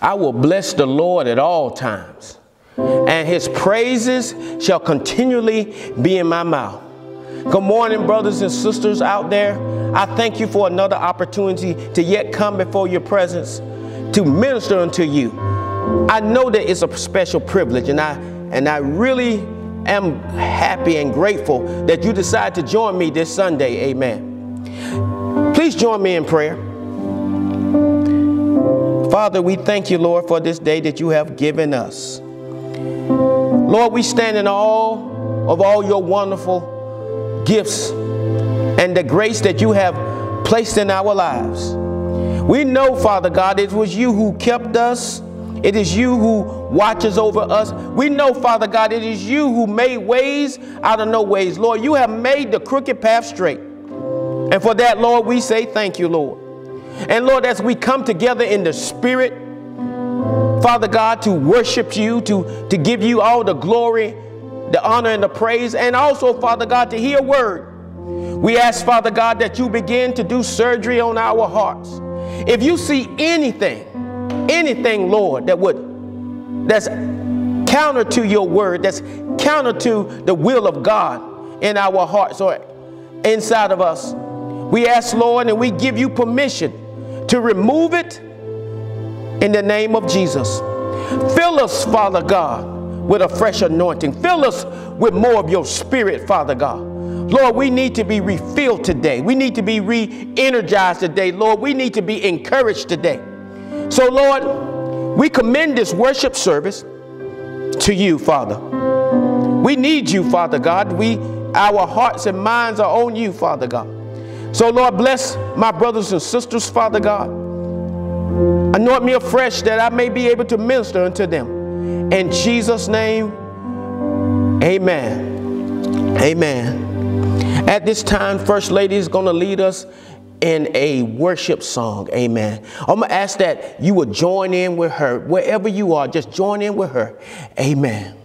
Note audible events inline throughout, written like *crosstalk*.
I will bless the Lord at all times, and his praises shall continually be in my mouth. Good morning, brothers and sisters out there. I thank you for another opportunity to yet come before your presence to minister unto you. I know that it's a special privilege, and I and I really am happy and grateful that you decide to join me this Sunday. Amen. Please join me in prayer. Father, we thank you, Lord, for this day that you have given us. Lord, we stand in awe of all your wonderful gifts and the grace that you have placed in our lives. We know, Father God, it was you who kept us. It is you who watches over us. We know, Father God, it is you who made ways out of no ways. Lord, you have made the crooked path straight. And for that, Lord, we say thank you, Lord. And Lord, as we come together in the Spirit, Father God, to worship you, to, to give you all the glory the honor and the praise, and also, Father God, to hear word. We ask, Father God, that you begin to do surgery on our hearts. If you see anything, anything, Lord, that would that's counter to your word, that's counter to the will of God in our hearts or inside of us, we ask, Lord, and we give you permission to remove it in the name of Jesus. Fill us, Father God with a fresh anointing. Fill us with more of your spirit, Father God. Lord, we need to be refilled today. We need to be re energized today. Lord, we need to be encouraged today. So, Lord, we commend this worship service to you, Father. We need you, Father God. We, our hearts and minds are on you, Father God. So, Lord, bless my brothers and sisters, Father God. Anoint me afresh that I may be able to minister unto them. In Jesus' name, amen. Amen. At this time, First Lady is going to lead us in a worship song. Amen. I'm going to ask that you would join in with her. Wherever you are, just join in with her. Amen.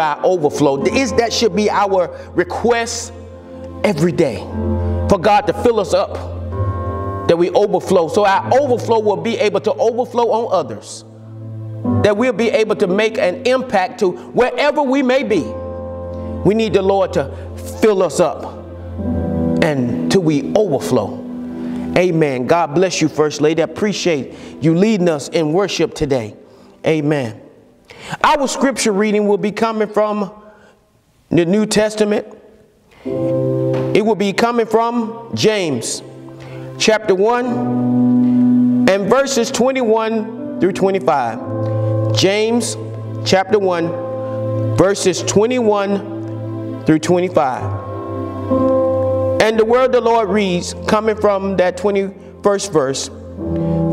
Our overflow. Is that should be our request every day for God to fill us up, that we overflow. So our overflow will be able to overflow on others, that we'll be able to make an impact to wherever we may be. We need the Lord to fill us up and till we overflow. Amen. God bless you, First Lady. I appreciate you leading us in worship today. Amen. Our scripture reading will be coming from the New Testament. It will be coming from James chapter 1 and verses 21 through 25. James chapter 1, verses 21 through 25. And the word of the Lord reads, coming from that 21st verse,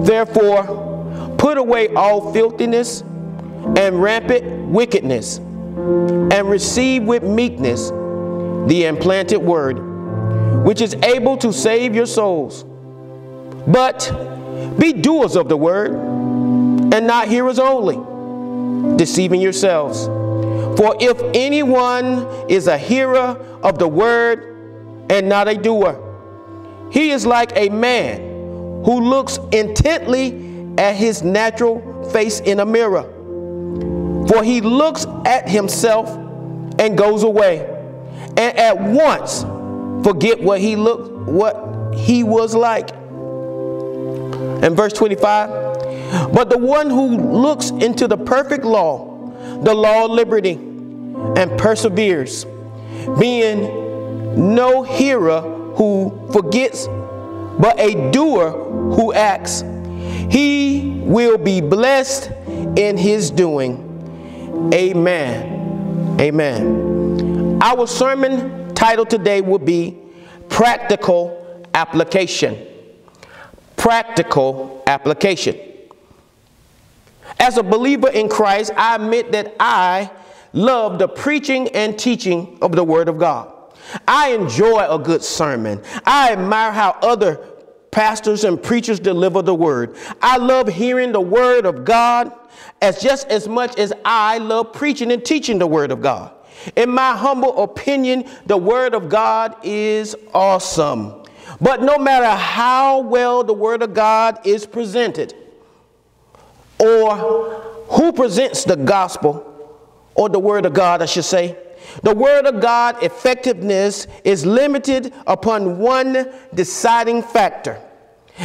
Therefore, put away all filthiness and rampant wickedness, and receive with meekness the implanted word, which is able to save your souls. But be doers of the word, and not hearers only, deceiving yourselves. For if anyone is a hearer of the word and not a doer. He is like a man who looks intently at his natural face in a mirror. For he looks at himself and goes away, and at once forget what he looked what he was like. In verse 25, but the one who looks into the perfect law, the law of liberty, and perseveres, being no hearer who forgets, but a doer who acts. He will be blessed in his doing. Amen. Amen. Our sermon title today will be Practical Application. Practical Application. As a believer in Christ, I admit that I love the preaching and teaching of the Word of God. I enjoy a good sermon. I admire how other pastors and preachers deliver the word. I love hearing the word of God as just as much as I love preaching and teaching the word of God. In my humble opinion, the word of God is awesome. But no matter how well the word of God is presented, or who presents the gospel, or the word of God, I should say, the Word of God effectiveness is limited upon one deciding factor,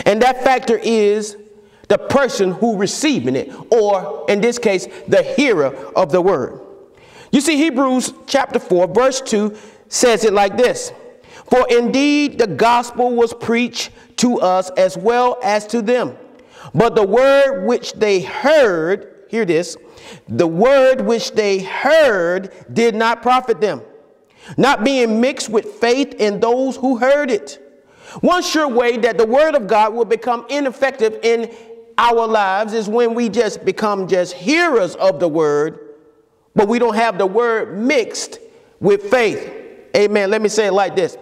and that factor is the person who receiving it, or in this case, the hearer of the Word. You see, Hebrews chapter 4, verse 2 says it like this For indeed the gospel was preached to us as well as to them, but the word which they heard, hear this, the word which they heard did not profit them, not being mixed with faith in those who heard it. One sure way that the word of God will become ineffective in our lives is when we just become just hearers of the word, but we don't have the word mixed with faith. Amen. Let me say it like this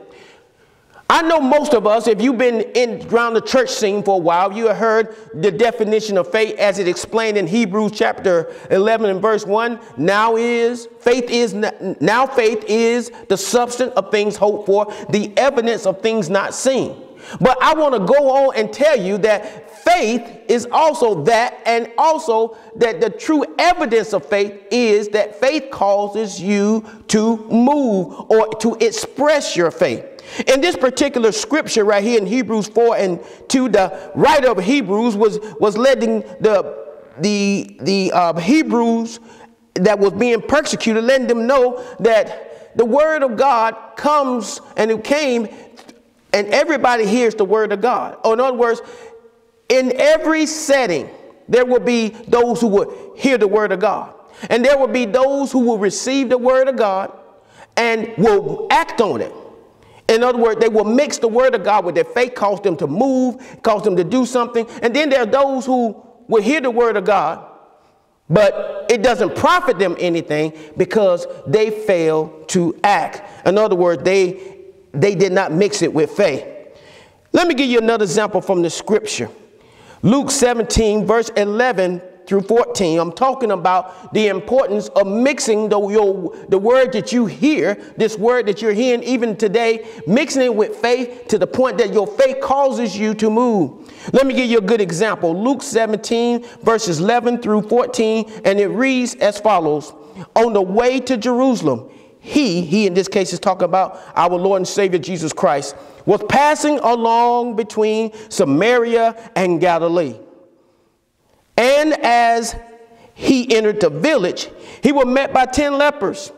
I know most of us, if you've been in around the church scene for a while, you have heard the definition of faith as it explained in Hebrews chapter 11 and verse 1. Now is faith is now faith is the substance of things hoped for, the evidence of things not seen. But I want to go on and tell you that faith is also that, and also that the true evidence of faith is that faith causes you to move or to express your faith. In this particular scripture right here in Hebrews 4 and 2, the writer of Hebrews was, was letting the, the, the uh, Hebrews that was being persecuted, letting them know that the word of God comes and it came and everybody hears the word of God. Or in other words, in every setting, there will be those who will hear the word of God. And there will be those who will receive the word of God and will act on it. In other words, they will mix the word of God with their faith, cause them to move, cause them to do something. And then there are those who will hear the word of God, but it doesn't profit them anything because they fail to act. In other words, they, they did not mix it with faith. Let me give you another example from the scripture. Luke 17, verse 11 through 14. I'm talking about the importance of mixing the, your, the word that you hear, this word that you're hearing even today, mixing it with faith to the point that your faith causes you to move. Let me give you a good example. Luke 17, verses 11 through 14, and it reads as follows On the way to Jerusalem, he, he in this case is talking about our Lord and Savior Jesus Christ, was passing along between Samaria and Galilee. And as he entered the village, he was met by 10 lepers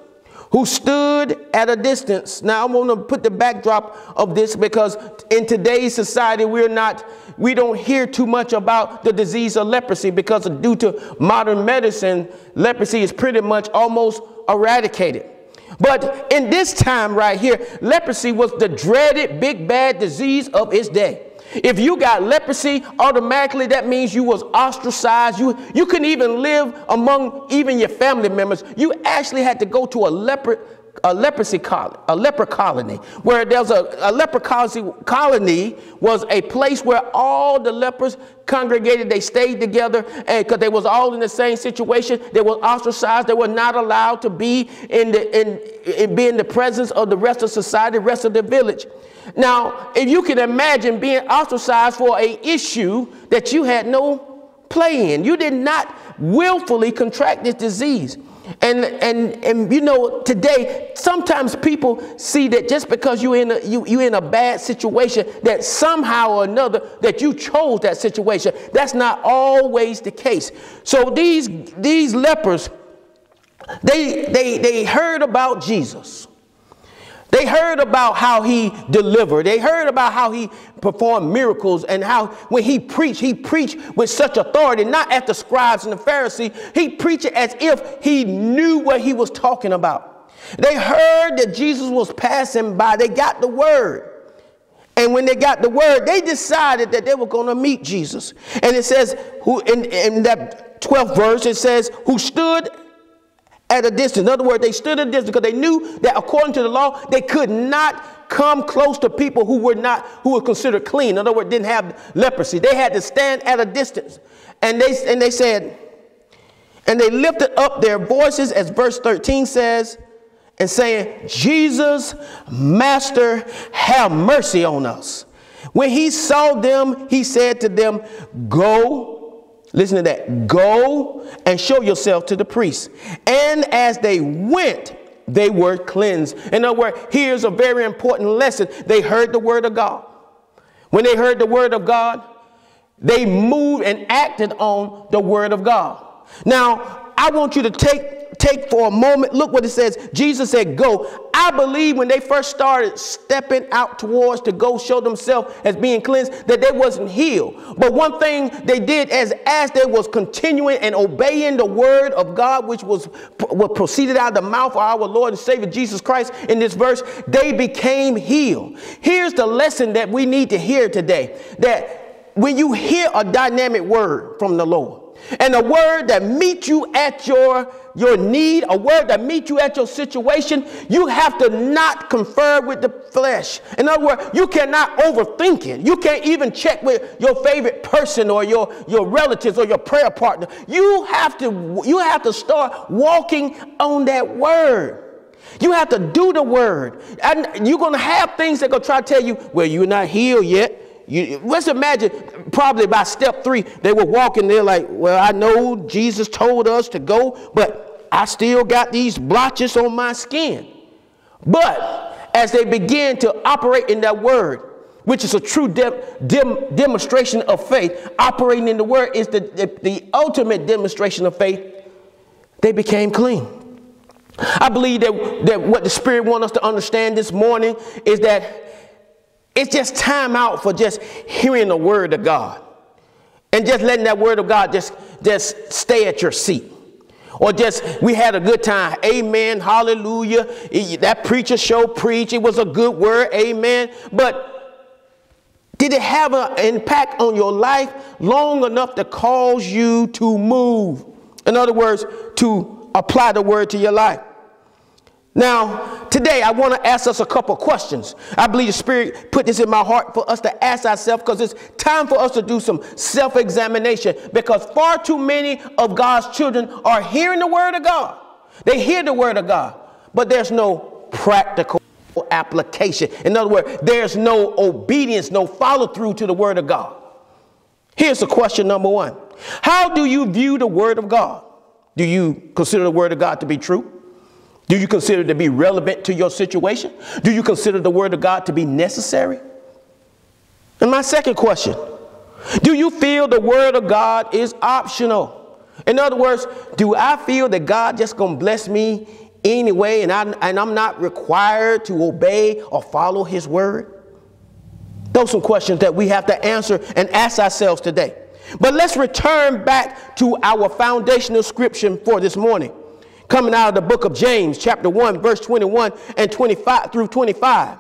who stood at a distance. Now, I want to put the backdrop of this because in today's society, we're not, we don't hear too much about the disease of leprosy because due to modern medicine, leprosy is pretty much almost eradicated. But in this time right here, leprosy was the dreaded big bad disease of its day. If you got leprosy, automatically that means you was ostracized. You, you couldn't even live among even your family members. You actually had to go to a leper, a leprosy colony, a leper colony, where there's a, a leper colony was a place where all the lepers congregated. They stayed together, because they was all in the same situation, they were ostracized. They were not allowed to be in the in, in be in the presence of the rest of society, the rest of the village. Now, if you can imagine being ostracized for a issue that you had no play in, you did not willfully contract this disease. And, and, and you know, today, sometimes people see that just because you're in, a, you, you're in a bad situation, that somehow or another, that you chose that situation. That's not always the case. So these, these lepers, they, they, they heard about Jesus. They heard about how he delivered. They heard about how he performed miracles and how when he preached, he preached with such authority, not at the scribes and the Pharisees. He preached as if he knew what he was talking about. They heard that Jesus was passing by. They got the word. And when they got the word, they decided that they were going to meet Jesus. And it says, who in, in that 12th verse, it says, who stood at a distance. In other words, they stood at a distance because they knew that according to the law, they could not come close to people who were not, who were considered clean. In other words, didn't have leprosy. They had to stand at a distance. And they, and they said, and they lifted up their voices, as verse 13 says, and saying, Jesus, Master, have mercy on us. When he saw them, he said to them, Go Listen to that. Go and show yourself to the priest. And as they went, they were cleansed. In other words, here's a very important lesson. They heard the word of God. When they heard the word of God, they moved and acted on the word of God. Now, I want you to take take for a moment, look what it says. Jesus said, Go. I believe when they first started stepping out towards to go show themselves as being cleansed, that they wasn't healed. But one thing they did as as they was continuing and obeying the word of God, which was what proceeded out of the mouth of our Lord and Savior Jesus Christ in this verse, they became healed. Here's the lesson that we need to hear today: that when you hear a dynamic word from the Lord, and a word that meets you at your, your need, a word that meets you at your situation, you have to not confer with the flesh. In other words, you cannot overthink it. You can't even check with your favorite person or your, your relatives or your prayer partner. You have to you have to start walking on that word. You have to do the word. And you're going to have things that to try to tell you, well, you're not healed yet. You, let's imagine probably by step three, they were walking there like, well, I know Jesus told us to go, but I still got these blotches on my skin. But as they begin to operate in that word, which is a true de dem demonstration of faith, operating in the word is the, the, the ultimate demonstration of faith, they became clean. I believe that, that what the Spirit wants us to understand this morning is that it's just time out for just hearing the word of God and just letting that word of God just, just stay at your seat. Or just, we had a good time. Amen. Hallelujah. That preacher show preach. It was a good word. Amen. But did it have an impact on your life long enough to cause you to move? In other words, to apply the word to your life. Now, today I want to ask us a couple questions. I believe the Spirit put this in my heart for us to ask ourselves because it's time for us to do some self examination because far too many of God's children are hearing the Word of God. They hear the Word of God, but there's no practical application. In other words, there's no obedience, no follow through to the Word of God. Here's the question number one How do you view the Word of God? Do you consider the Word of God to be true? Do you consider to be relevant to your situation? Do you consider the Word of God to be necessary? And my second question Do you feel the Word of God is optional? In other words, do I feel that God just gonna bless me anyway and, I, and I'm not required to obey or follow His Word? Those are some questions that we have to answer and ask ourselves today. But let's return back to our foundational scripture for this morning coming out of the book of James, chapter 1, verse 21 and 25 through 25.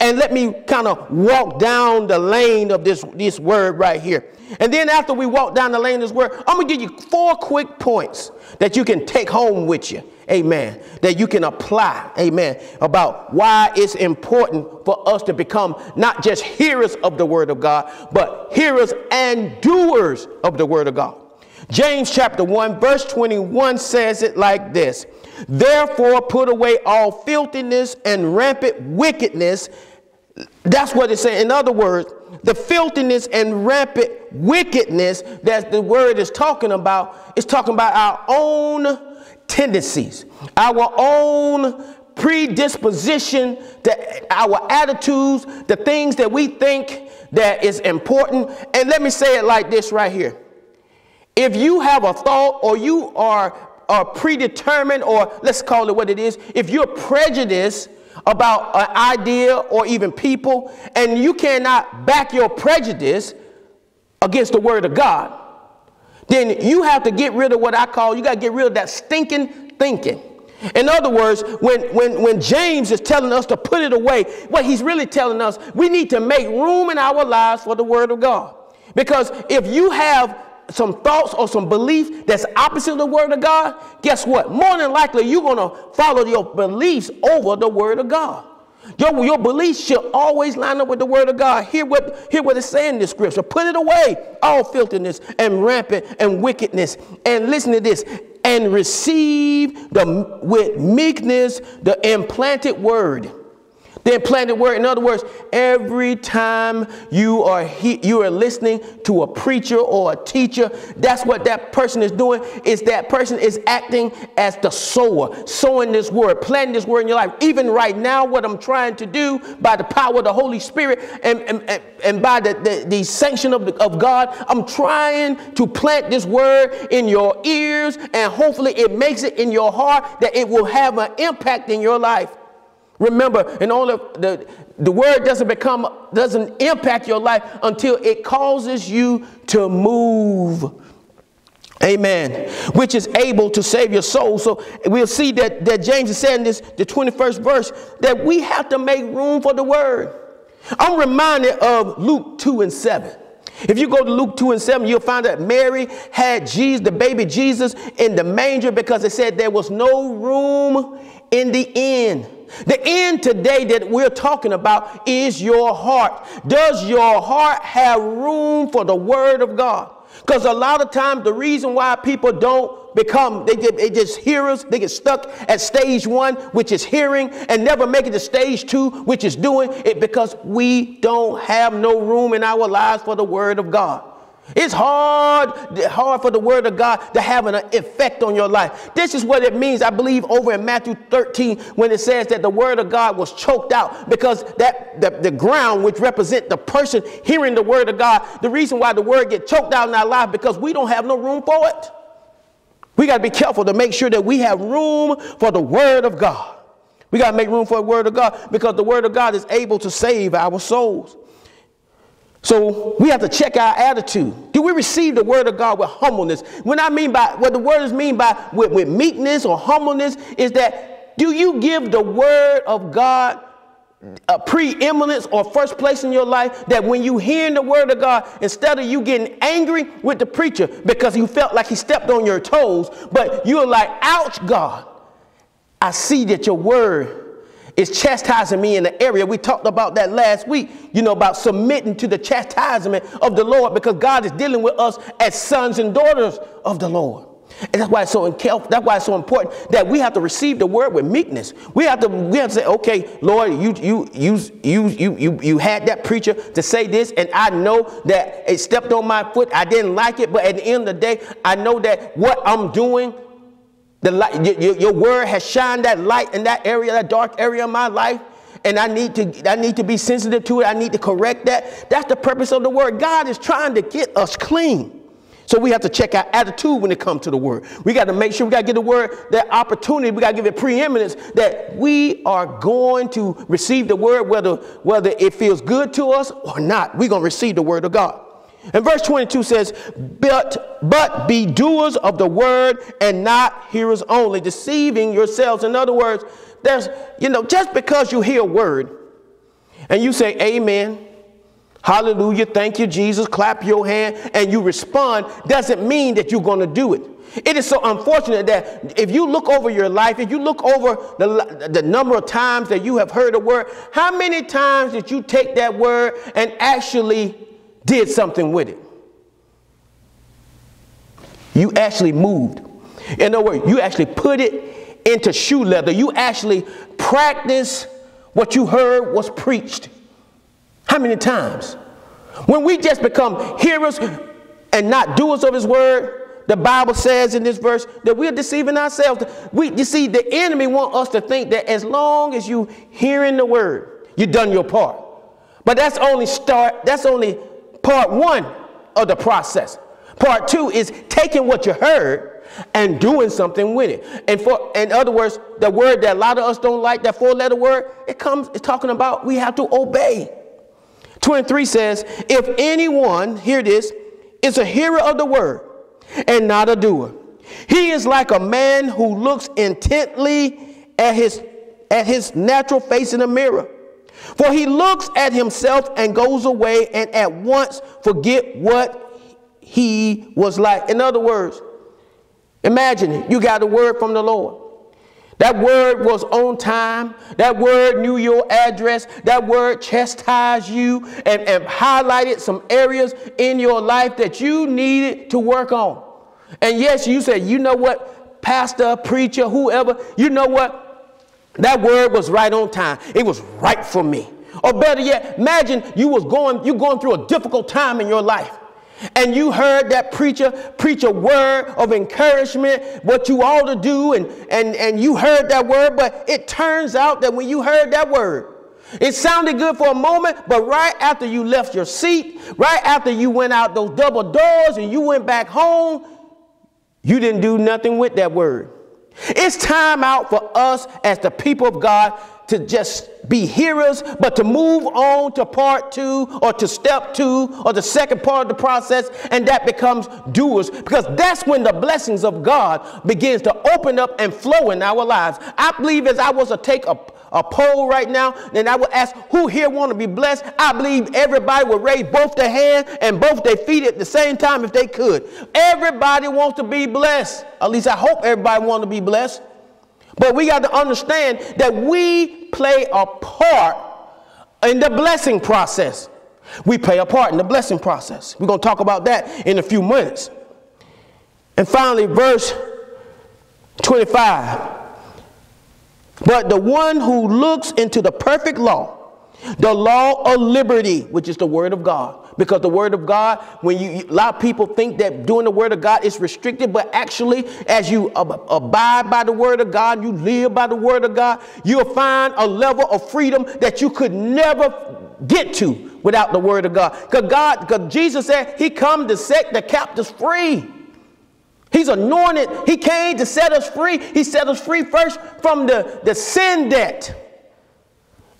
And let me kind of walk down the lane of this, this word right here. And then after we walk down the lane of this word, I'm going to give you four quick points that you can take home with you. Amen. That you can apply. Amen. About why it's important for us to become not just hearers of the word of God, but hearers and doers of the word of God. James chapter 1, verse 21 says it like this Therefore, put away all filthiness and rampant wickedness. That's what it's saying. In other words, the filthiness and rampant wickedness that the word is talking about is talking about our own tendencies, our own predisposition, to our attitudes, the things that we think that is important. And let me say it like this right here. If you have a thought or you are, are predetermined, or let's call it what it is, if you're prejudiced about an idea or even people, and you cannot back your prejudice against the word of God, then you have to get rid of what I call, you got to get rid of that stinking thinking. In other words, when, when, when James is telling us to put it away, what he's really telling us, we need to make room in our lives for the Word of God. Because if you have some thoughts or some belief that's opposite of the word of God, guess what? More than likely, you're going to follow your beliefs over the word of God. Your, your beliefs should always line up with the word of God. Hear what, hear what it's saying in the scripture. Put it away, all filthiness and rampant and wickedness. And listen to this. And receive the, with meekness the implanted word the implanted word. In other words, every time you are he, you are listening to a preacher or a teacher, that's what that person is doing. Is that person is acting as the sower, sowing this word, planting this word in your life. Even right now, what I'm trying to do by the power of the Holy Spirit and, and, and by the, the, the sanction of, the, of God, I'm trying to plant this word in your ears, and hopefully it makes it in your heart that it will have an impact in your life. Remember, and only the, the word doesn't become, doesn't impact your life until it causes you to move. Amen. Which is able to save your soul. So we'll see that, that James is saying this, the 21st verse, that we have to make room for the word. I'm reminded of Luke 2 and 7. If you go to Luke 2 and 7, you'll find that Mary had Jesus, the baby Jesus, in the manger because it said there was no room in the inn. The end today that we're talking about is your heart. Does your heart have room for the Word of God? Because a lot of times the reason why people don't become, they, they just hearers, they get stuck at stage one, which is hearing, and never make it to stage two, which is doing it because we don't have no room in our lives for the Word of God. It's hard, hard for the word of God to have an effect on your life. This is what it means, I believe, over in Matthew 13, when it says that the word of God was choked out because that the, the ground which represent the person hearing the word of God, the reason why the word get choked out in our life because we don't have no room for it. We got to be careful to make sure that we have room for the word of God. We got to make room for the word of God because the word of God is able to save our souls. So we have to check our attitude. Do we receive the word of God with humbleness? When I mean by what the word is mean by with, with meekness or humbleness is that do you give the word of God a preeminence or first place in your life that when you hearing the word of God, instead of you getting angry with the preacher because you felt like he stepped on your toes, but you're like, ouch, God. I see that your word is chastising me in the area. We talked about that last week, you know, about submitting to the chastisement of the Lord because God is dealing with us as sons and daughters of the Lord. And that's why it's so that's why it's so important that we have to receive the word with meekness. We have to we have to say, okay, Lord, you you you you you you you had that preacher to say this, and I know that it stepped on my foot. I didn't like it, but at the end of the day, I know that what I'm doing, the light, your, your word has shined that light in that area, that dark area of my life and I need to I need to be sensitive to it. I need to correct that. That's the purpose of the word. God is trying to get us clean. So we have to check our attitude when it comes to the word. We got to make sure we got to give the word that opportunity. We got to give it preeminence that we are going to receive the word whether, whether it feels good to us or not. We're going to receive the word of God. And verse 22 says, but, but be doers of the word and not hearers only, deceiving yourselves. In other words, there's, you know, just because you hear a word and you say amen, Hallelujah. Thank you, Jesus. Clap your hand and you respond doesn't mean that you're going to do it. It is so unfortunate that if you look over your life, if you look over the, the number of times that you have heard a word, how many times did you take that word and actually did something with it? You actually moved. In other words, you actually put it into shoe leather. You actually practice what you heard was preached. How many times? When we just become hearers and not doers of his word, the Bible says in this verse that we're deceiving ourselves. We, you see, the enemy want us to think that as long as you hearing the word, you've done your part. But that's only start, that's only part one of the process. Part two is taking what you heard and doing something with it. And for in other words, the word that a lot of us don't like, that four-letter word, it comes, it's talking about we have to obey. 23 says, If anyone, hear this, is a hearer of the word and not a doer, he is like a man who looks intently at his, at his natural face in a mirror. For he looks at himself and goes away and at once forget what he was like. In other words, imagine you got a word from the Lord. That word was on time. That word knew your address. That word chastised you and, and highlighted some areas in your life that you needed to work on. And yes, you said, you know what, pastor, preacher, whoever, you know what? That word was right on time. It was right for me. Or better yet, imagine you was going, you going through a difficult time in your life and you heard that preacher preach a word of encouragement, what you ought to do, and, and, and you heard that word, but it turns out that when you heard that word, it sounded good for a moment, but right after you left your seat, right after you went out those double doors and you went back home, you didn't do nothing with that word. It's time out for us as the people of God to just be hearers, but to move on to part two or to step two or the second part of the process, and that becomes doers because that's when the blessings of God begins to open up and flow in our lives. I believe as I was to take a, a poll right now, then I would ask who here want to be blessed. I believe everybody would raise both their hands and both their feet at the same time if they could. Everybody wants to be blessed. At least I hope everybody wants to be blessed. But we got to understand that we play a part in the blessing process. We play a part in the blessing process. We're going to talk about that in a few minutes. And finally, verse 25. But the one who looks into the perfect law, the law of liberty, which is the word of God. Because the word of God, when you, a lot of people think that doing the word of God is restricted, but actually, as you ab- abide by the word of God, you live by the word of God, you'll find a level of freedom that you could never get to without the word of God. Because God, because Jesus said he come to set the captives free. He's anointed. He came to set us free. He set us free first from the, the sin debt.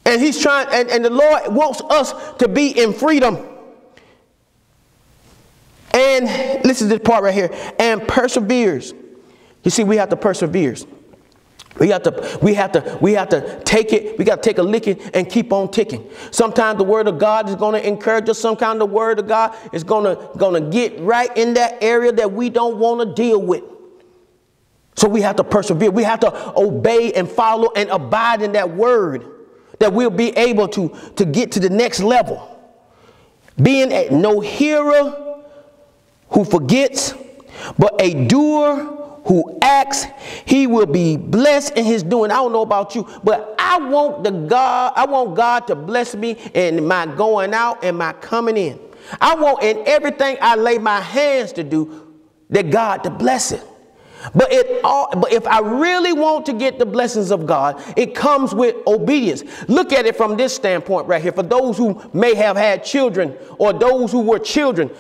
And he's trying, and, and the Lord wants us to be in freedom. And listen to this part right here. And perseveres. You see, we have to persevere. We have to, we have to, we have to take it, we got to take a licking and keep on ticking. Sometimes the word of God is going to encourage us. Some kind of word of God is going to, going to get right in that area that we don't want to deal with. So we have to persevere. We have to obey and follow and abide in that word that we'll be able to, to get to the next level. Being a no hearer who forgets, but a doer who acts, he will be blessed in his doing. I don't know about you, but I want the God, I want God to bless me in my going out and my coming in. I want in everything I lay my hands to do that God to bless it. But it all, but if I really want to get the blessings of God, it comes with obedience. Look at it from this standpoint right here. For those who may have had children or those who were children,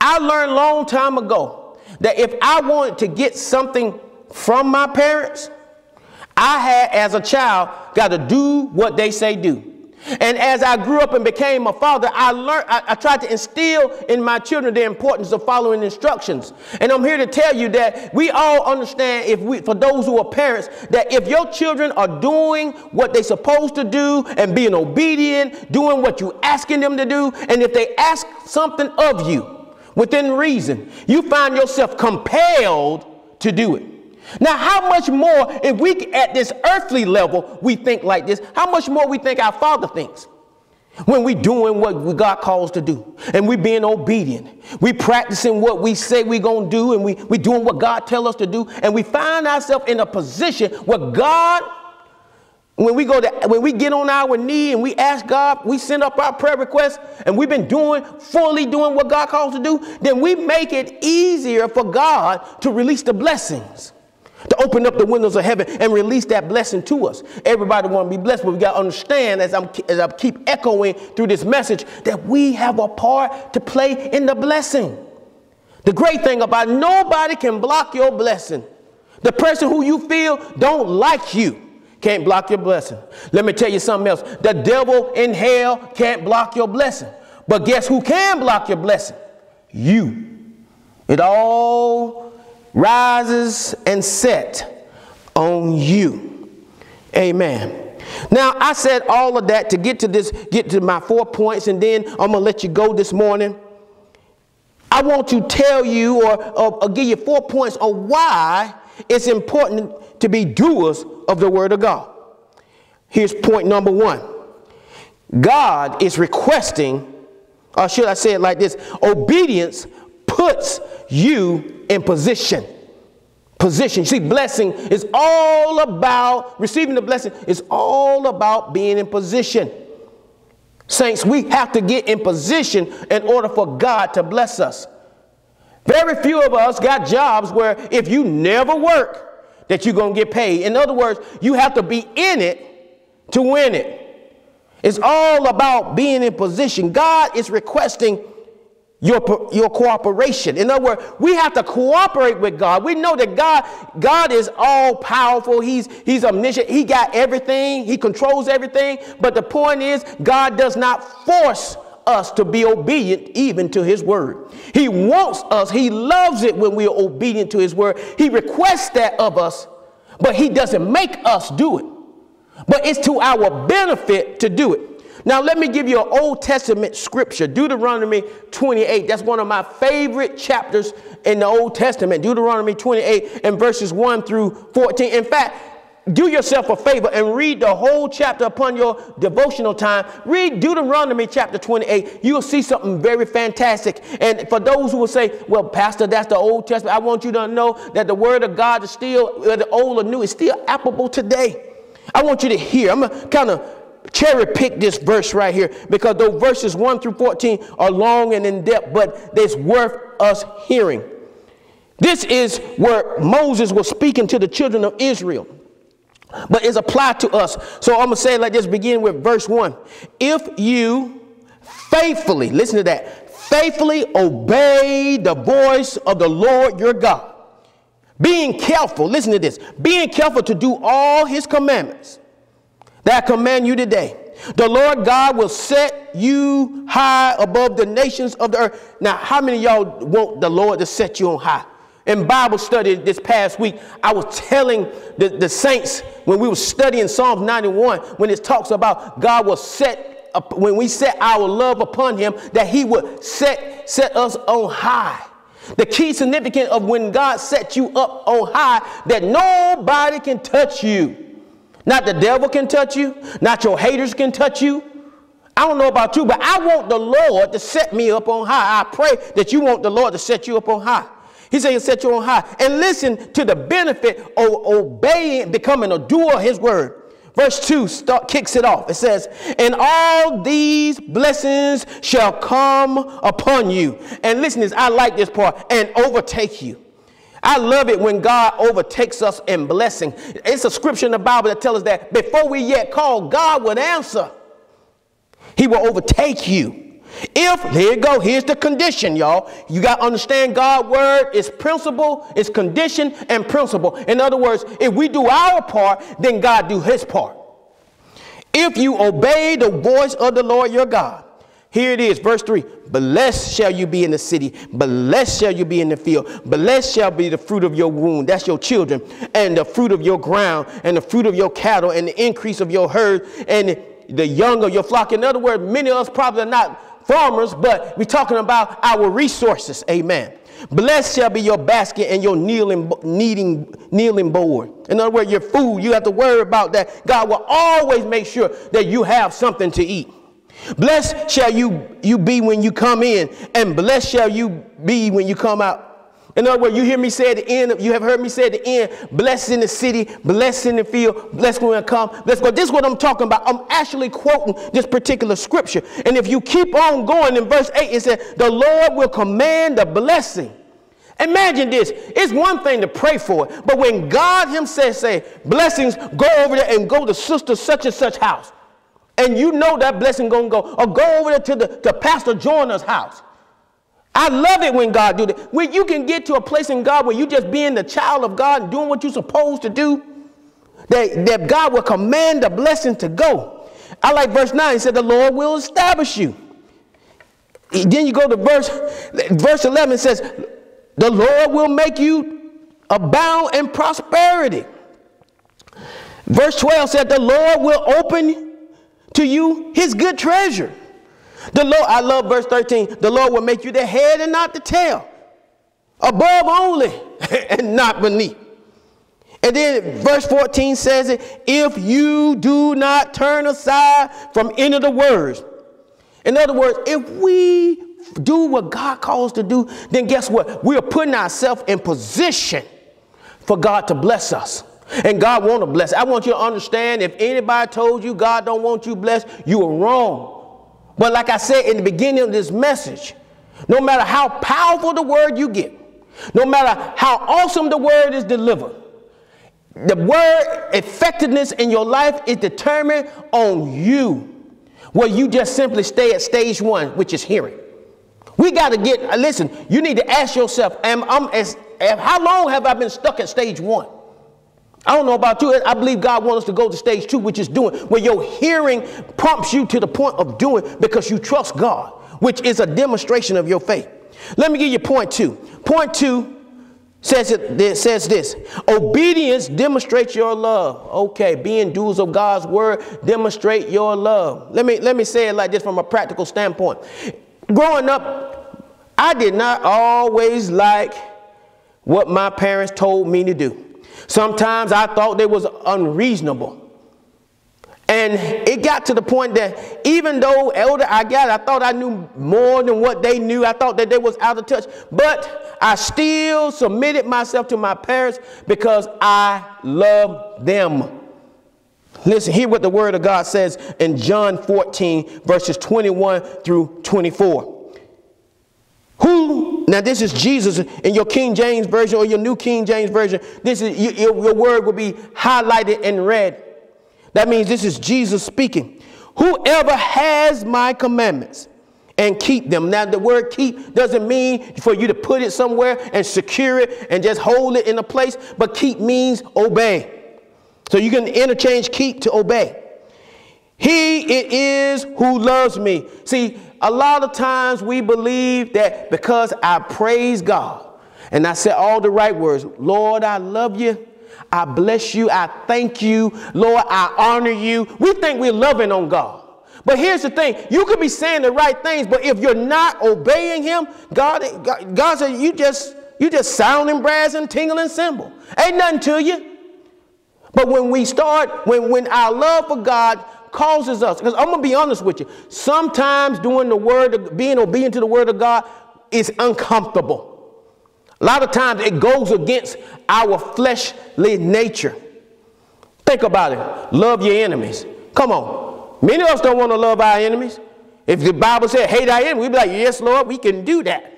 I learned long time ago that if I wanted to get something from my parents, I had as a child got to do what they say do. And as I grew up and became a father, I learned, I, I, tried to instill in my children the importance of following instructions. And I'm here to tell you that we all understand if we, for those who are parents, that if your children are doing what they're supposed to do and being obedient, doing what you're asking them to do, and if they ask something of you within reason, you find yourself compelled to do it. Now, how much more, if we at this earthly level, we think like this, how much more we think our Father thinks? When we doing what God calls to do and we being obedient, we practicing what we say we gonna do and we, we doing what God tell us to do and we find ourselves in a position where God, when we go to, when we get on our knee and we ask God, we send up our prayer requests and we've been doing, fully doing what God calls to do, then we make it easier for God to release the blessings to open up the windows of heaven and release that blessing to us. Everybody want to be blessed, but we got to understand as, I'm, as I keep echoing through this message that we have a part to play in the blessing. The great thing about it, nobody can block your blessing. The person who you feel don't like you can't block your blessing. Let me tell you something else. The devil in hell can't block your blessing. But guess who can block your blessing? You. It all rises and set on you. Amen. Now, I said all of that to get to this, get to my four points, and then I'm going to let you go this morning. I want to tell you or, or, or give you four points on why it's important to be doers of the Word of God. Here's point number one God is requesting, or should I say it like this obedience puts you in position. Position. See, blessing is all about receiving the blessing, is all about being in position. Saints, we have to get in position in order for God to bless us. Very few of us got jobs where if you never work, that you're going to get paid. In other words, you have to be in it to win it. It's all about being in position. God is requesting your, your cooperation. In other words, we have to cooperate with God. We know that God, God is all powerful. He's, he's omniscient. He got everything. He controls everything. But the point is, God does not force us to be obedient even to his word. He wants us. He loves it when we are obedient to his word. He requests that of us, but he doesn't make us do it. But it's to our benefit to do it. Now, let me give you an Old Testament scripture, Deuteronomy 28. That's one of my favorite chapters in the Old Testament, Deuteronomy 28 and verses 1 through 14. In fact, do yourself a favor and read the whole chapter upon your devotional time. Read Deuteronomy chapter 28. You'll see something very fantastic. And for those who will say, well, Pastor, that's the Old Testament, I want you to know that the word of God is still, uh, the old or new, is still applicable today. I want you to hear. I'm kind of cherry pick this verse right here because those verses 1 through 14 are long and in depth, but it's worth us hearing. This is where Moses was speaking to the children of Israel, but it's applied to us. So I'm going to say like this begin with verse 1. If you faithfully, listen to that, faithfully obey the voice of the Lord your God, being careful, listen to this, being careful to do all his commandments that I command you today. The Lord God will set you high above the nations of the earth. Now, how many y'all want the Lord to set you on high? In Bible study this past week, I was telling the, the saints when we were studying Psalms 91, when it talks about God will set, up, when we set our love upon him, that he would set, set us on high. The key significance of when God set you up on high that nobody can touch you. Not the devil can touch you, not your haters can touch you. I don't know about you, but I want the Lord to set me up on high. I pray that you want the Lord to set you up on high. He said he'll set you on high. And listen to the benefit of obeying, becoming a doer of his word. Verse 2 start, kicks it off. It says, And all these blessings shall come upon you. And listen this, I like this part, and overtake you. I love it when God overtakes us in blessing. It's a scripture in the Bible that tells us that before we yet call, God would answer. He will overtake you. If, here you go, here's the condition, y'all. You got to understand God's word is principle, is condition, and principle. In other words, if we do our part, then God do his part. If you obey the voice of the Lord your God, here it is, verse 3 Blessed shall you be in the city, blessed shall you be in the field, blessed shall be the fruit of your womb, that's your children, and the fruit of your ground, and the fruit of your cattle, and the increase of your herd, and the young of your flock. In other words, many of us probably are not farmers, but we're talking about our resources. Amen. Blessed shall be your basket and your kneeling, kneading, kneeling board. In other words, your food, you have to worry about that. God will always make sure that you have something to eat. Blessed shall you, you be when you come in, and blessed shall you be when you come out. In other words, you hear me say the end, you have heard me say the end, blessed in the city, blessed in the field, blessed when I come, blessed go. This is what I'm talking about. I'm actually quoting this particular scripture. And if you keep on going in verse 8, it says, the Lord will command the blessing. Imagine this. It's one thing to pray for it, but when God himself say, blessings, go over there and go to sister such and such house and you know that blessing gonna go. Or go over there to the to Pastor Joyner's house. I love it when God do that. When you can get to a place in God where you just being the child of God and doing what you're supposed to do, that, that God will command the blessing to go. I like verse 9. He said, The Lord will establish you. Then you go to verse, verse 11 says, The Lord will make you abound in prosperity. Verse 12 said, The Lord will open to you his good treasure. The Lord, I love verse 13. The Lord will make you the head and not the tail, above only *laughs* and not beneath. And then verse 14 says it, if you do not turn aside from any of the words. In other words, if we do what God calls to do, then guess what? We're putting ourselves in position for God to bless us. And God want to bless. I want you to understand if anybody told you God don't want you blessed, you are wrong. But like I said in the beginning of this message, no matter how powerful the word you get, no matter how awesome the word is delivered, the word effectiveness in your life is determined on you. Where you just simply stay at stage one, which is hearing. We got to get, uh, listen, you need to ask yourself, am, am, as, how long have I been stuck at stage one? I don't know about you. I believe God wants us to go to stage two, which is doing, where your hearing prompts you to the point of doing because you trust God, which is a demonstration of your faith. Let me give you point two. Point two says, it, says this obedience demonstrates your love. Okay, being doers of God's word demonstrate your love. Let me, let me say it like this from a practical standpoint. Growing up, I did not always like what my parents told me to do. Sometimes I thought they was unreasonable. And it got to the point that even though elder I got, I thought I knew more than what they knew. I thought that they was out of touch. But I still submitted myself to my parents because I love them. Listen, hear what the word of God says in John 14, verses 21 through 24. Who, now this is Jesus in your King James Version or your New King James Version. This is, your, your word will be highlighted in red. That means this is Jesus speaking. Whoever has my commandments and keep them. Now, the word keep doesn't mean for you to put it somewhere and secure it and just hold it in a place, but keep means obey. So you can interchange keep to obey. He it is who loves me. See, a lot of times we believe that because I praise God and I said all the right words, Lord, I love you. I bless you. I thank you. Lord, I honor you. We think we're loving on God. But here's the thing you could be saying the right things, but if you're not obeying Him, God, God, God said, you just, you just sounding brass and tingling cymbal. Ain't nothing to you. But when we start, when, when our love for God causes us, because I'm going to be honest with you, sometimes doing the word, being obedient to the word of God is uncomfortable. A lot of times it goes against our fleshly nature. Think about it. Love your enemies. Come on. Many of us don't want to love our enemies. If the Bible said hate our enemies, we'd be like, yes, Lord, we can do that.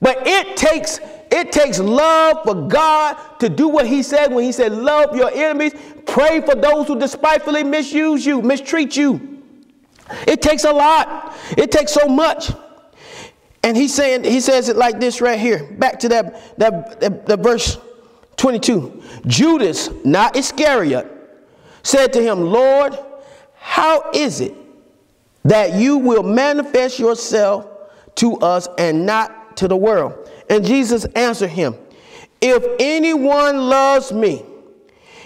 But it takes it takes love for God to do what he said when he said, love your enemies, pray for those who despitefully misuse you, mistreat you. It takes a lot. It takes so much. And he's saying, he says it like this right here. Back to that, that, that, that verse 22. Judas, not Iscariot, said to him, Lord, how is it that you will manifest yourself to us and not to the world? And Jesus answered him, If anyone loves me,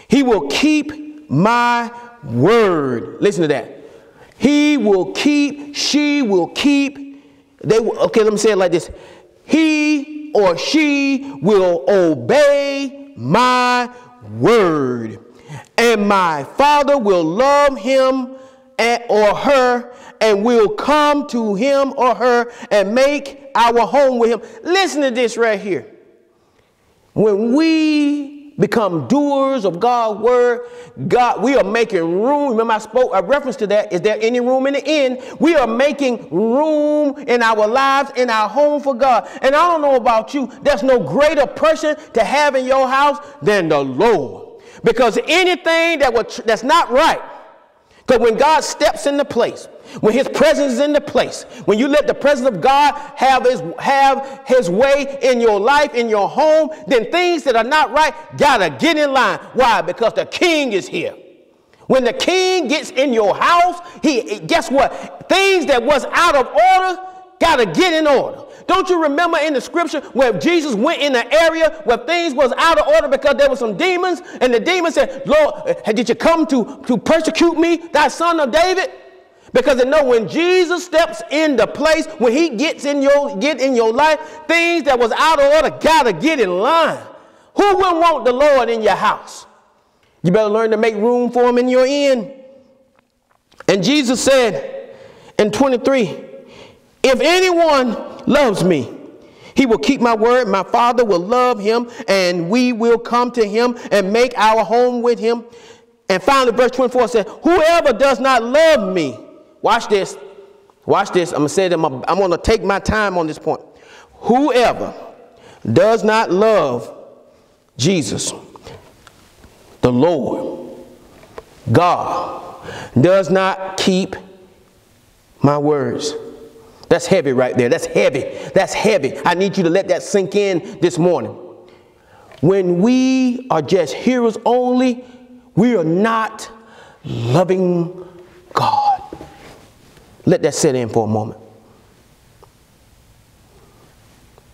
he will keep my word. Listen to that. He will keep, she will keep. They okay, let me say it like this. He or she will obey my word. And my father will love him or her and we'll come to him or her and make our home with him. Listen to this right here. When we become doers of God's word, God, we are making room. Remember, I spoke a reference to that. Is there any room in the inn? We are making room in our lives, in our home for God. And I don't know about you, there's no greater person to have in your house than the Lord. Because anything that would, that's not right, because when God steps into place, when his presence is in the place, when you let the presence of God have his, have his way in your life, in your home, then things that are not right gotta get in line. Why? Because the king is here. When the king gets in your house, he guess what? Things that was out of order gotta get in order. Don't you remember in the scripture where Jesus went in the area where things was out of order because there were some demons, and the demons said, Lord, did you come to, to persecute me, thy son of David? Because they know when Jesus steps in the place, when he gets in your get in your life, things that was out of order gotta get in line. Who wouldn't want the Lord in your house? You better learn to make room for him in your inn. And Jesus said in 23, if anyone loves me, he will keep my word. My Father will love him, and we will come to him and make our home with him. And finally, verse 24 says, Whoever does not love me, Watch this. Watch this. I'm going to say that I'm going to take my time on this point. Whoever does not love Jesus, the Lord, God, does not keep my words. That's heavy right there. That's heavy. That's heavy. I need you to let that sink in this morning. When we are just hearers only, we are not loving. Let that sit in for a moment.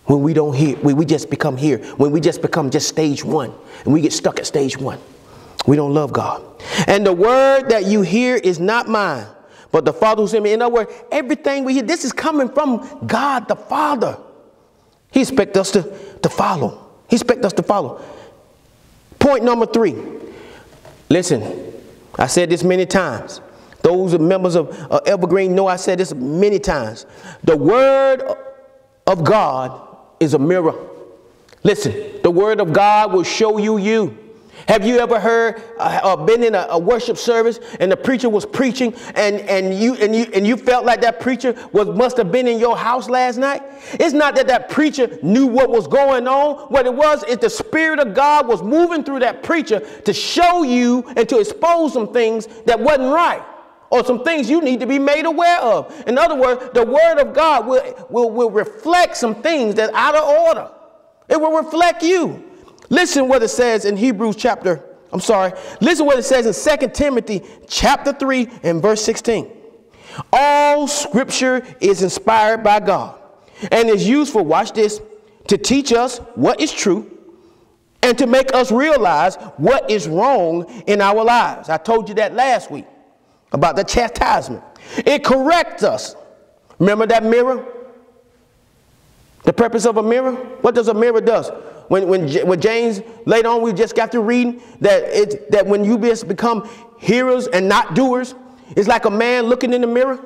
When we don't hear, when we just become here, when we just become just stage one, and we get stuck at stage one, we don't love God. And the word that you hear is not mine, but the Father who sent me. In other words, everything we hear, this is coming from God the Father. He expects us to, to follow. He expects us to follow. Point number three. Listen, I said this many times. Those members of uh, Evergreen know I said this many times. The Word of God is a mirror. Listen, the Word of God will show you you. Have you ever heard, uh, uh, been in a, a, worship service and the preacher was preaching and, and, you, and, you, and you felt like that preacher was, must have been in your house last night? It's not that that preacher knew what was going on. What it was is the Spirit of God was moving through that preacher to show you and to expose some things that wasn't right or some things you need to be made aware of. In other words, the Word of God will, will, will reflect some things that are out of order. It will reflect you. Listen what it says in Hebrews chapter, I'm sorry, listen what it says in 2 Timothy chapter 3 and verse 16. All scripture is inspired by God and is useful, watch this, to teach us what is true and to make us realize what is wrong in our lives. I told you that last week. About the chastisement. It corrects us. Remember that mirror? The purpose of a mirror? What does a mirror does? When, when, when James, later on, we just got to reading that, it, that when you become hearers and not doers, it's like a man looking in the mirror.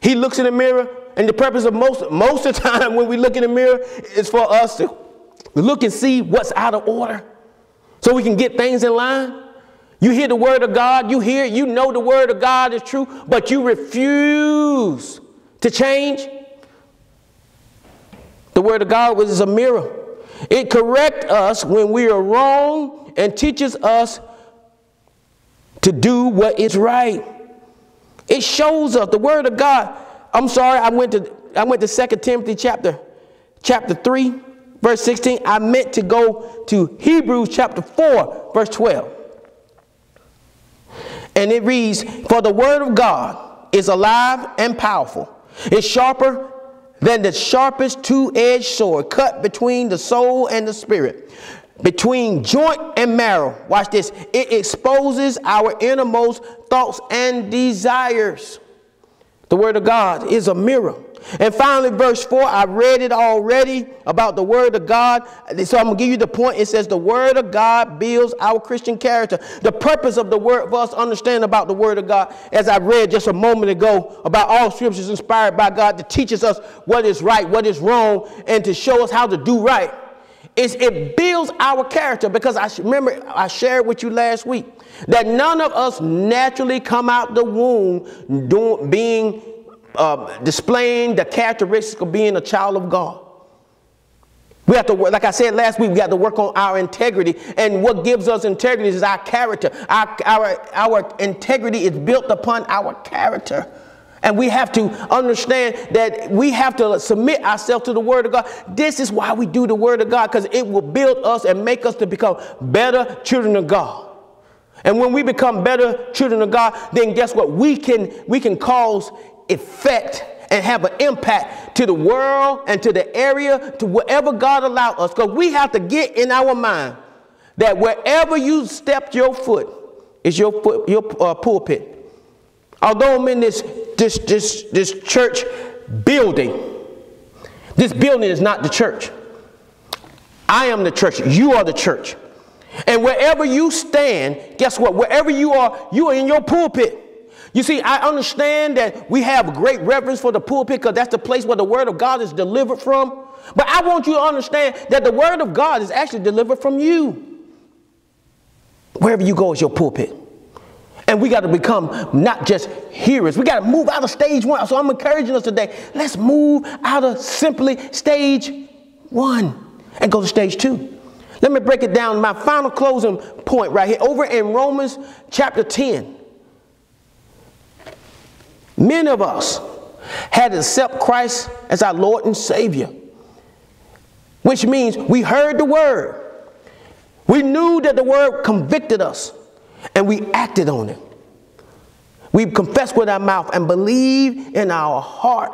He looks in the mirror, and the purpose of most, most of the *laughs* time when we look in the mirror is for us to look and see what's out of order so we can get things in line. You hear the word of God, you hear, you know the word of God is true, but you refuse to change. The word of God is a mirror. It corrects us when we are wrong and teaches us to do what is right. It shows us the word of God. I'm sorry, I went to I went to 2 Timothy chapter chapter 3, verse 16. I meant to go to Hebrews chapter 4, verse 12. And it reads, For the word of God is alive and powerful. It's sharper than the sharpest two-edged sword, cut between the soul and the spirit, between joint and marrow. Watch this. It exposes our innermost thoughts and desires. The word of God is a mirror. And finally, verse 4, I read it already about the Word of God. So I'm going to give you the point. It says the Word of God builds our Christian character. The purpose of the Word for us to understand about the Word of God, as I read just a moment ago about all scriptures inspired by God that teaches us what is right, what is wrong, and to show us how to do right. Is it builds our character because I remember I shared with you last week that none of us naturally come out the womb doing, being uh, displaying the characteristics of being a child of God. We have to work, like I said last week, we got to work on our integrity. And what gives us integrity is our character. Our, our, our integrity is built upon our character. And we have to understand that we have to submit ourselves to the Word of God. This is why we do the Word of God, because it will build us and make us to become better children of God. And when we become better children of God, then guess what? We can, we can cause effect and have an impact to the world and to the area, to wherever God allowed us. Because we have to get in our mind that wherever you stepped your foot is your, foot, your uh, pulpit. Although I'm in this, this, this, this church building, this building is not the church. I am the church. You are the church. And wherever you stand, guess what? Wherever you are, you are in your pulpit. You see, I understand that we have great reverence for the pulpit because that's the place where the word of God is delivered from. But I want you to understand that the word of God is actually delivered from you. Wherever you go is your pulpit. And we got to become not just hearers. We got to move out of stage one. So I'm encouraging us today. Let's move out of simply stage one and go to stage two. Let me break it down. My final closing point right here over in Romans chapter 10. Many of us had to accept Christ as our Lord and Savior, which means we heard the word. We knew that the word convicted us and we acted on it. We confessed with our mouth and believe in our heart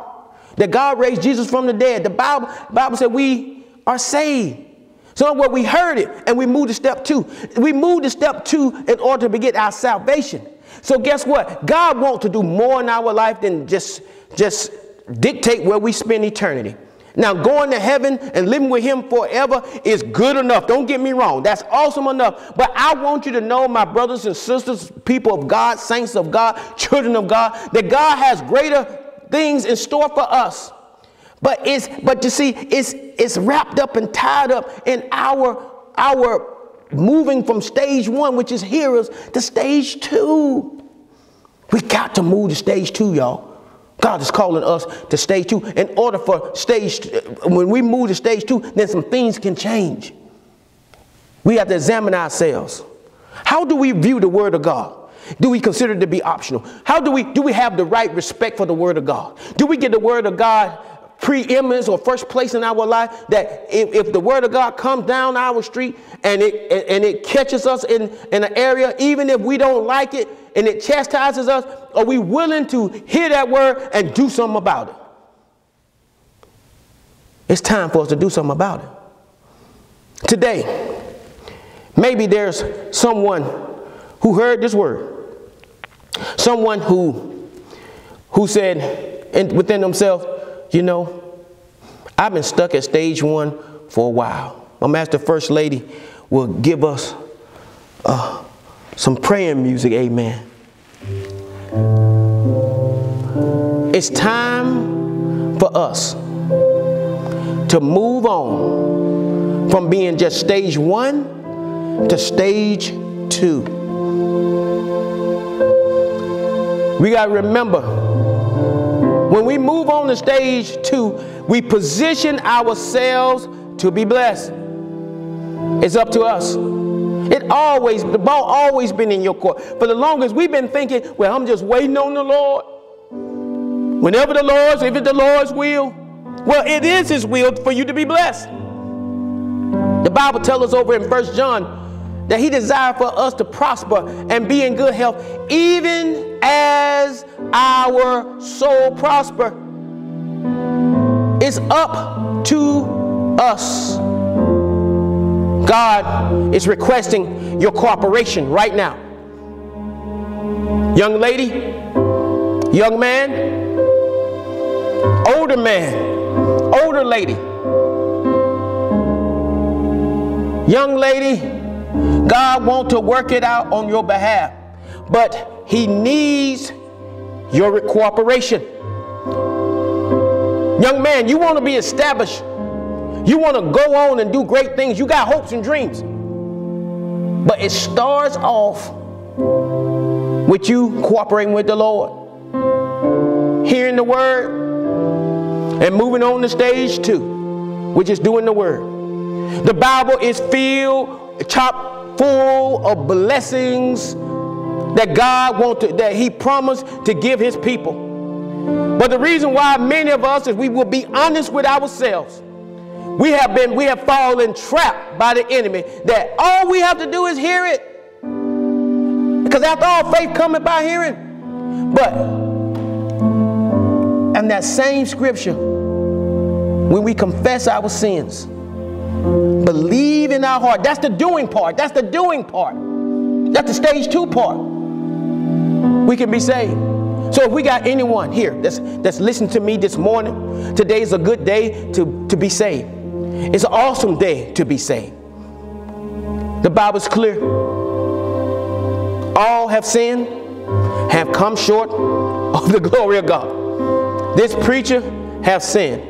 that God raised Jesus from the dead. The Bible, Bible said we are saved. So what we heard it and we moved to step two. We moved to step two in order to get our salvation. So guess what? God wants to do more in our life than just, just dictate where we spend eternity. Now, going to heaven and living with Him forever is good enough. Don't get me wrong. That's awesome enough. But I want you to know, my brothers and sisters, people of God, saints of God, children of God, that God has greater things in store for us. But it's but you see, it's it's wrapped up and tied up in our our moving from stage one, which is hearers, to stage two. We got to move to stage two, y'all. God is calling us to stage two. In order for stage, uh, when we move to stage two, then some things can change. We have to examine ourselves. How do we view the Word of God? Do we consider it to be optional? How do we do we have the right respect for the Word of God? Do we get the Word of God preeminence or first place in our life that if, if, the word of God comes down our street and it and it catches us in, in an area, even if we don't like it and it chastises us, are we willing to hear that word and do something about it? It's time for us to do something about it. Today, maybe there's someone who heard this word Someone who, who said in, within themselves, you know, I've been stuck at stage one for a while. My master first lady will give us uh, some praying music, amen. It's time for us to move on from being just stage one to stage two. We got to remember when we move on to stage two, we position ourselves to be blessed. It's up to us. It always, the ball always been in your court. For the longest, we've been thinking, well, I'm just waiting on the Lord. Whenever the Lord's, if it's the Lord's will, well, it is His will for you to be blessed. The Bible tells us over in First John that He desires for us to prosper and be in good health, even as our soul prosper. It's up to us. God is requesting your cooperation right now. Young lady, young man, older man, older lady, young lady, God wants to work it out on your behalf, but He needs your cooperation. Young man, you want to be established. You want to go on and do great things. You got hopes and dreams. But it starts off with you cooperating with the Lord, hearing the word, and moving on to stage two, which is doing the word. The Bible is filled, chock full of blessings that God wanted, that He promised to give His people. But the reason why many of us if we will be honest with ourselves. We have been, we have fallen trapped by the enemy that all we have to do is hear it. Because after all, faith cometh by hearing. But and that same scripture, when we confess our sins, believe in our heart, that's the doing part. That's the doing part. That's the stage two part. We can be saved. So if we got anyone here that's, that's listening to me this morning, today is a good day to, to be saved. It's an awesome day to be saved. The Bible's clear. All have sinned, have come short *laughs* of the glory of God. This preacher have sinned.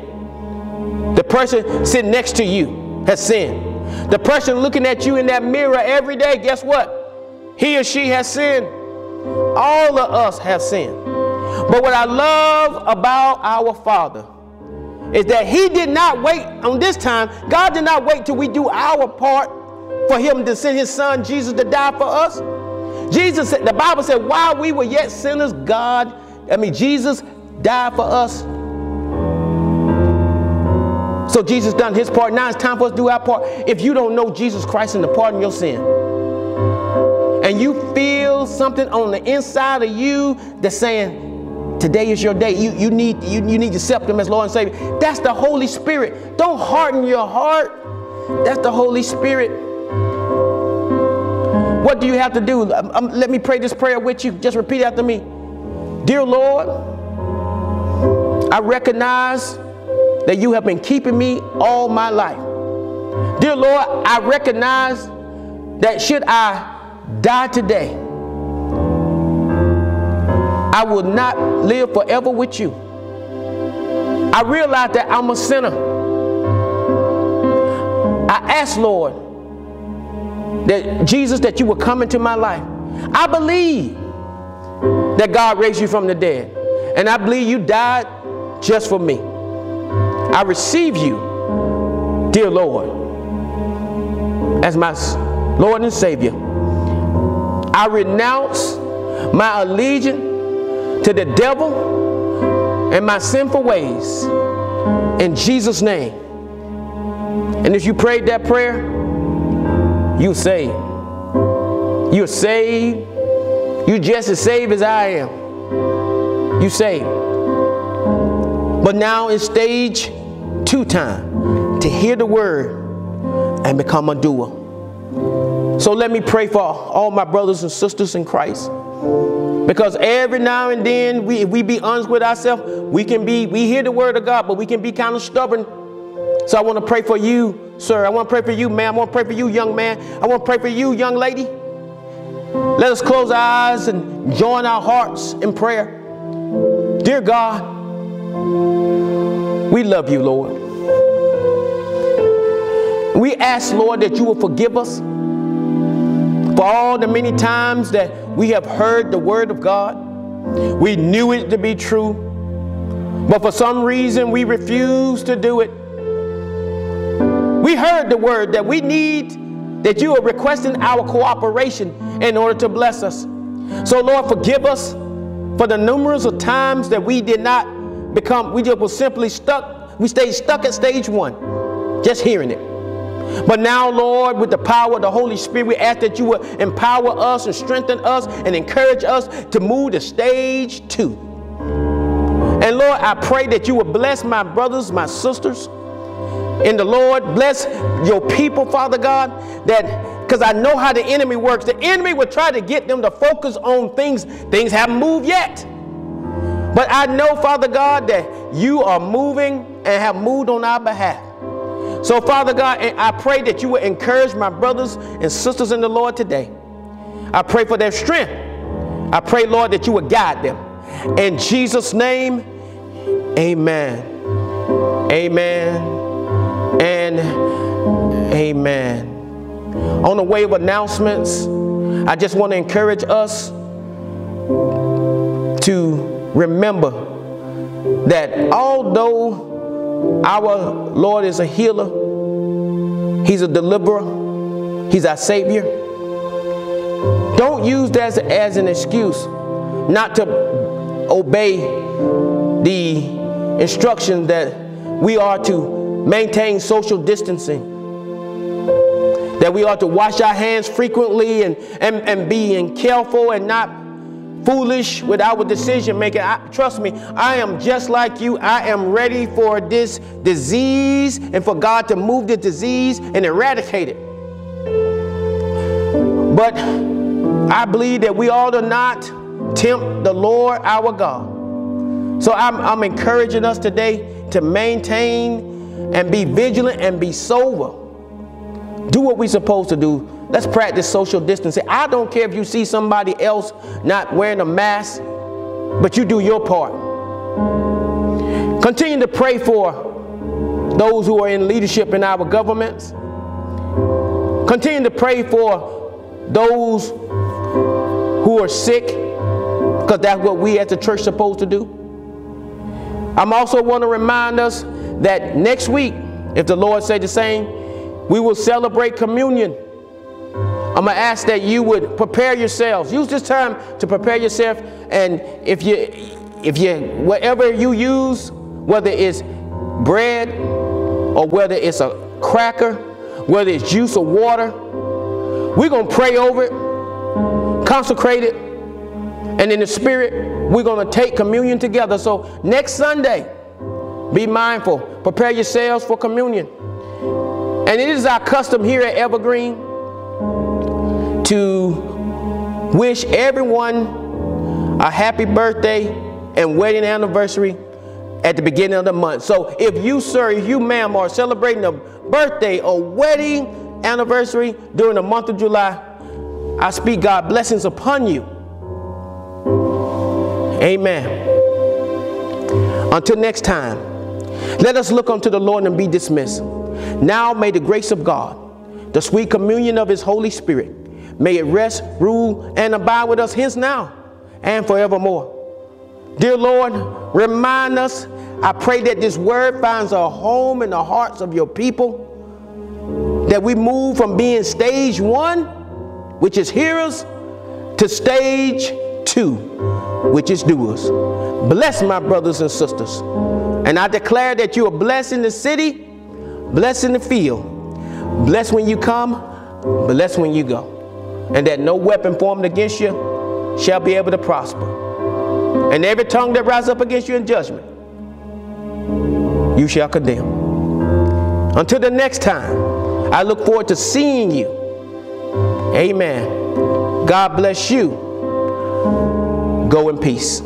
The person sitting next to you has sinned. The person looking at you in that mirror every day, guess what? He or she has sinned. All of us have sinned. But what I love about our Father is that He did not wait on this time. God did not wait till we do our part for Him to send His Son Jesus to die for us. Jesus said, the Bible said, while we were yet sinners, God, I mean, Jesus died for us. So Jesus done his part. Now it's time for us to do our part. If you don't know Jesus Christ and the pardon your sin, and you feel something on the inside of you that's saying, Today is your day. You, you, need, you, you need to accept Him as Lord and Savior. That's the Holy Spirit. Don't harden your heart. That's the Holy Spirit. What do you have to do? Um, um, let me pray this prayer with you. Just repeat after me. Dear Lord, I recognize that you have been keeping me all my life. Dear Lord, I recognize that should I die today, I will not live forever with you. I realize that I'm a sinner. I ask, Lord, that Jesus, that you will come into my life. I believe that God raised you from the dead. And I believe you died just for me. I receive you, dear Lord, as my Lord and Savior. I renounce my allegiance to the devil and my sinful ways in Jesus' name. And if you prayed that prayer, you saved. You're saved. You just as saved as I am. You saved. But now in stage two time to hear the word and become a doer. So let me pray for all my brothers and sisters in Christ Because every now and then, we, if we be honest with ourselves, we can be, we hear the word of God, but we can be kind of stubborn. So I want to pray for you, sir. I want to pray for you, ma'am. I want to pray for you, young man. I want to pray for you, young lady. Let us close our eyes and join our hearts in prayer. Dear God, we love you, Lord. We ask, Lord, that you will forgive us for all the many times that we have heard the word of God. We knew it to be true, but for some reason we refuse to do it. We heard the word that we need, that you are requesting our cooperation in order to bless us. So, Lord, forgive us for the numerous of times that we did not become, we just were simply stuck, we stayed stuck at stage one, just hearing it. But now, Lord, with the power of the Holy Spirit, we ask that you will empower us and strengthen us and encourage us to move to stage two. And Lord, I pray that you will bless my brothers, my sisters in the Lord. Bless your people, Father God, that because I know how the enemy works. The enemy will try to get them to focus on things. Things haven't moved yet. But I know, Father God, that you are moving and have moved on our behalf. So, Father God, I pray that you will encourage my brothers and sisters in the Lord today. I pray for their strength. I pray, Lord, that you will guide them. In Jesus' name, amen. Amen. And amen. On the way of announcements, I just want to encourage us to remember that although our Lord is a healer. He's a deliverer. He's our Savior. Don't use that as, as an excuse not to obey the instructions that we are to maintain social distancing, that we are to wash our hands frequently and, and, and being careful and not foolish with our decision making. I, trust me, I am just like you. I am ready for this disease and for God to move the disease and eradicate it. But I believe that we ought to not tempt the Lord our God. So I'm, I'm encouraging us today to maintain and be vigilant and be sober. Do what we're supposed to do Let's practice social distancing. I don't care if you see somebody else not wearing a mask, but you do your part. Continue to pray for those who are in leadership in our governments. Continue to pray for those who are sick, because that's what we as the church supposed to do. I'm also want to remind us that next week, if the Lord say the same, we will celebrate communion. I'm going to ask that you would prepare yourselves. Use this time to prepare yourself. And if you, if you, whatever you use, whether it's bread or whether it's a cracker, whether it's juice or water, we're going to pray over it, consecrate it, and in the spirit, we're going to take communion together. So next Sunday, be mindful. Prepare yourselves for communion. And it is our custom here at Evergreen to wish everyone a happy birthday and wedding anniversary at the beginning of the month. So if you, sir, if you, ma'am, are celebrating a birthday or wedding anniversary during the month of July, I speak God blessings upon you. Amen. Until next time, let us look unto the Lord and be dismissed. Now may the grace of God, the sweet communion of his Holy Spirit, May it rest, rule, and abide with us hence now and forevermore. Dear Lord, remind us. I pray that this word finds a home in the hearts of your people. That we move from being stage one, which is hearers, to stage two, which is doers. Bless my brothers and sisters. And I declare that you are blessed in the city, blessed in the field, blessed when you come, blessed when you go and that no weapon formed against you shall be able to prosper. And every tongue that rises up against you in judgment, you shall condemn. Until the next time, I look forward to seeing you. Amen. God bless you. Go in peace.